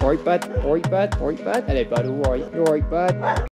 Alright, bud. Alright, bud. Alright, bud. Hello, bud. Alright. You alright, bud?